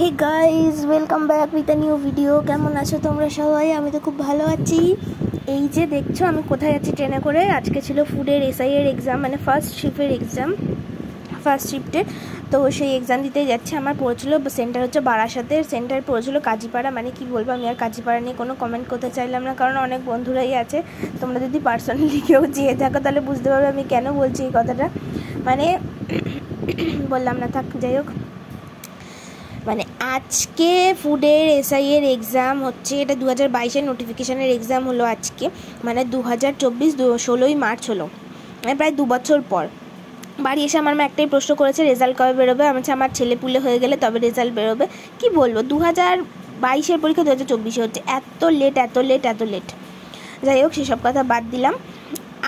Hey guys welcome back with new video কেমন আছো তোমরা সবাই? আমি তো খুব ভালো আছি। এই যে দেখছ, আমি কোথায় যাচ্ছি ট্রেনে করে? আজকে ছিল ফুডের এসআই এর এক্সাম মানে ফার্স্ট শিফটের এক্সাম ফার্স্ট শিফটের তো সেই এক্সাম দিতে যাচ্ছে। আমার পড়েছিল সেন্টার হচ্ছে বারাসাতের সেন্টার পড়েছিল কাজীপাড়া। মানে কি বলব, আমি আর কাজীপাড়া নিয়ে কোনো কমেন্ট করতে চাইলাম না, কারণ অনেক বন্ধুরাই আছে। তোমরা যদি পার্সোনালি কেউ যেয়ে থাকো, তাহলে বুঝতে পারবে আমি কেন বলছি এই কথাটা। মানে বললাম না, থাক, যাই হোক। মানে আজকে ফুডের এসআই এর এক্সাম হচ্ছে, এটা দু হাজার বাইশের নোটিফিকেশানের এক্সাম হলো আজকে মানে দু হাজার চব্বিশ ষোলোই মার্চ হলো মানে প্রায় দু বছর পর। বাড়ি এসে আমার মা একটাই প্রশ্ন করেছে, রেজাল্ট কবে বেরোবে? আমি হচ্ছে আমার ছেলে পুলে হয়ে গেলে তবে রেজাল্ট বেরোবে। কি বলব দু হাজার বাইশের পরীক্ষা দু হাজার চব্বিশে হচ্ছে, এত লেট এত লেট এত লেট যাই হোক, সেসব কথা বাদ দিলাম।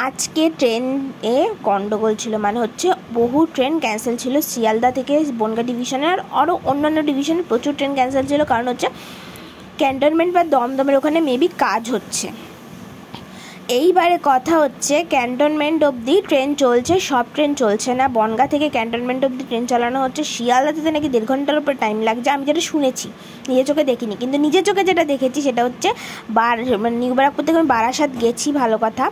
আজকে ট্রেনে গণ্ডগোল ছিল মানে হচ্ছে বহু ট্রেন ক্যান্সেল ছিল। শিয়ালদা থেকে বনগা ডিভিশনে আর আরও অন্যান্য ডিভিশনে প্রচুর ট্রেন ক্যান্সেল ছিল, কারণ হচ্ছে ক্যান্টনমেন্ট বা দমদমের ওখানে মেবি কাজ হচ্ছে। এইবারে কথা হচ্ছে ক্যান্টনমেন্ট অবধি ট্রেন চলছে, সব ট্রেন চলছে না। বনগা থেকে ক্যান্টনমেন্ট অবধি ট্রেন চালানো হচ্ছে। শিয়ালদাতে নাকি দেড় ঘণ্টার উপর টাইম লাগছে। আমি যেটা শুনেছি, নিজের চোখে দেখিনি, কিন্তু নিজের চোখে যেটা দেখেছি সেটা হচ্ছে বার মানে নিউ ব্যারাকপুর থেকে আমি বারাসাত গেছি, ভালো কথা।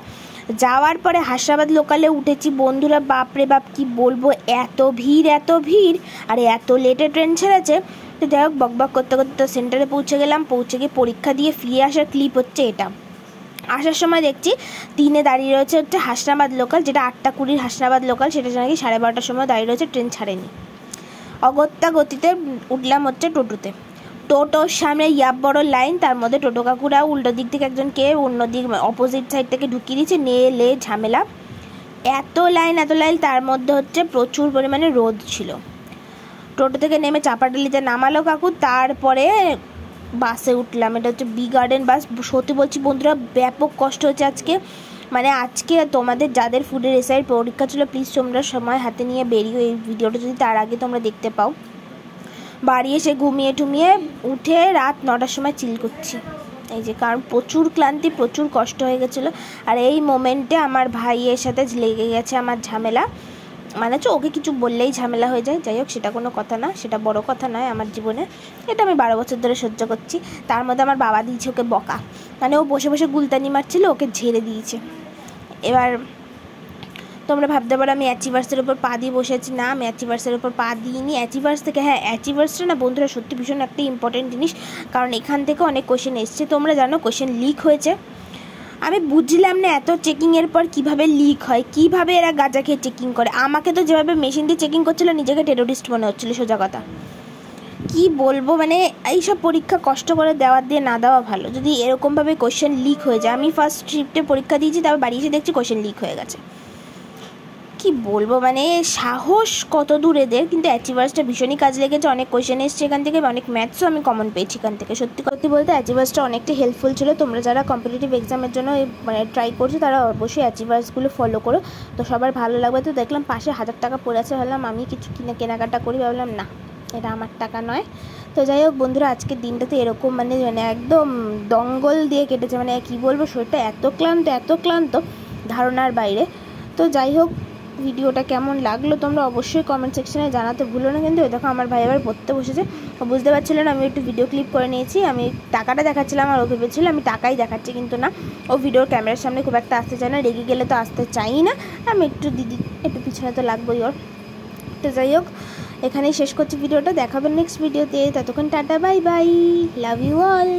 যাওয়ার পরে হাসরাবাদ লোকালে উঠেছি। বন্ধুরা, বাপরে বাপ, কি বলব? এত ভিড় এত ভিড়, আর এত লেটে ট্রেন ছেড়েছে। তো যাই হোক বকবক করতে করতে সেন্টারে পৌঁছে গেলাম। পৌঁছে গিয়ে পরীক্ষা দিয়ে ফিরে আসার ক্লিপ হচ্ছে এটা। আসার সময় দেখছি, তিনে দাঁড়িয়ে রয়েছে হচ্ছে হাসনাবাদ লোকাল যেটা আটটা কুড়ির হাসনাবাদ লোকাল সেটা নাকি সাড়ে বারোটার সময় দাঁড়িয়ে রয়েছে ট্রেন ছাড়েনি। অগত্যা গতিতে উঠলাম হচ্ছে টোটোতে। টোটোর সামনে ইয়াব বড় লাইন, তার মধ্যে টোটো কাকুরা উল্টো দিক থেকে একজনকে অন্য দিক অপোজিট সাইড থেকে ঢুকিয়ে দিয়েছে নে লে ঝামেলা। এত লাইন এত লাইন, তার মধ্যে হচ্ছে প্রচুর পরিমাণে রোদ ছিল। টোটো থেকে নেমে চাপাডালিতে নামালো কাকু, তারপরে বাসে উঠলাম। এটা হচ্ছে বি গার্ডেন বাস। সত্যি বলছি বন্ধুরা, ব্যাপক কষ্ট হচ্ছে আজকে। মানে আজকে তোমাদের যাদের ফুডের এসআইয়ের পরীক্ষা ছিল প্লিজ তোমরা সময় হাতে নিয়ে বেরিয়ে এই ভিডিওটা যদি তার আগে তোমরা দেখতে পাও। বাড়ি এসে ঘুমিয়ে টুমিয়ে উঠে রাত নটার সময় চিল করছি। এই যে কারণ প্রচুর ক্লান্তি, প্রচুর কষ্ট হয়ে গেছিল। আর এই মোমেন্টে আমার ভাইয়ের সাথে লেগে গেছে আমার ঝামেলা। মানে হচ্ছে ওকে কিছু বললেই ঝামেলা হয়ে যায়। যাই হোক, সেটা কোনো কথা না, সেটা বড় কথা নয় আমার জীবনে। এটা আমি বারো বছর ধরে সহ্য করছি। তার মধ্যে আমার বাবা দিয়েছে ওকে বকা। মানে ও বসে বসে গুলতানি মারছিল, ওকে ঝেড়ে দিয়েছে। এবার তোমরা ভাবতে পারো আমি অ্যাচিভার্সের ওপর পা দিয়ে বসেছি। না, আমি অ্যাচিভার্সের ওপর পা দিইনি। অ্যাচিভার্স থেকে হ্যাঁ অ্যাচিভার্সটা না বন্ধুরা সত্যি ভীষণ একটা ইম্পর্টেন্ট জিনিস, কারণ এখান থেকে অনেক কোশ্চেন এসছে। তোমরা জানো কোশ্চেন লিক হয়েছে। আমি বুঝলাম না এত চেকিংয়ের পর কীভাবে লিক হয়, কীভাবে এরা গাঁজা খেয়ে চেকিং করে। আমাকে তো যেভাবে মেশিন দিয়ে চেকিং করছিল, নিজেকে টেরোরিস্ট মনে হচ্ছিল, সোজা কথা। কি বলব মানে এইসব পরীক্ষা কষ্ট করে দেওয়ার দিয়ে না দেওয়া ভালো। যদি এরকমভাবে কোশ্চেন লিক হয়ে যায়, আমি ফার্স্ট শিফটে পরীক্ষা দিয়েছি, তারপর বাড়ি এসে দেখছি কোশ্চেন লিক হয়ে গেছে। কি বলব? মানে সাহস কত দূর এদের, কিন্তু অ্যাচিভার্সটা ভীষণই কাজ লেগেছে। অনেক কোয়েশ্চেন এসছে এখান থেকে, অনেক ম্যাথসও আমি কমন পেয়েছি এখান থেকে। সত্যি কথা বলতে অ্যাচিভার্সটা অনেকটা হেল্পফুল ছিল। তোমরা যারা কম্পিটিটিভ এক্সামের জন্য মানে ট্রাই করছ, তারা অবশ্যই অ্যাচিভার্সগুলো ফলো করো। তো সবার ভালো লাগবে। তো দেখলাম পাশে হাজার টাকা পড়ে আছে। ভাবলাম আমি কিছু কিনে, কেনাকাটা করি। ভাবলাম, না, এটা আমার টাকা নয়। তো যাই হোক বন্ধুরা, আজকের দিনটাতে এরকম মানে মানে একদম দঙ্গল দিয়ে কেটেছে। মানে কি বলব, শরীরটা এত ক্লান্ত এত ক্লান্ত ধারণার বাইরে। তো যাই হোক ভিডিওটা কেমন লাগল তোমরা অবশ্যই কমেন্ট সেকশনে জানাতে ভুলো না। কিন্তু দেখো আমার ভাই আবার পড়তে বসেছে। বুঝতে পারছিল না, আমি একটু ভিডিও ক্লিপ করে নিয়েছি। আমি টাকাটা দেখাচ্ছিলাম আর ও ভেবেছিল আমি টাকাই দেখাচ্ছি, কিন্তু না। ও ভিডিওর ক্যামেরার সামনে খুব একটা আসতে চায় না, রেগে গেলে তো আসতে চাই না। আমি একটু দিদি, একটু পিছনে তো লাগবোই ওর। তো যাই হোক, এখানেই শেষ করছি ভিডিওটা। দেখাবেন নেক্সট ভিডিওতে ততক্ষণ tata bye bye love you all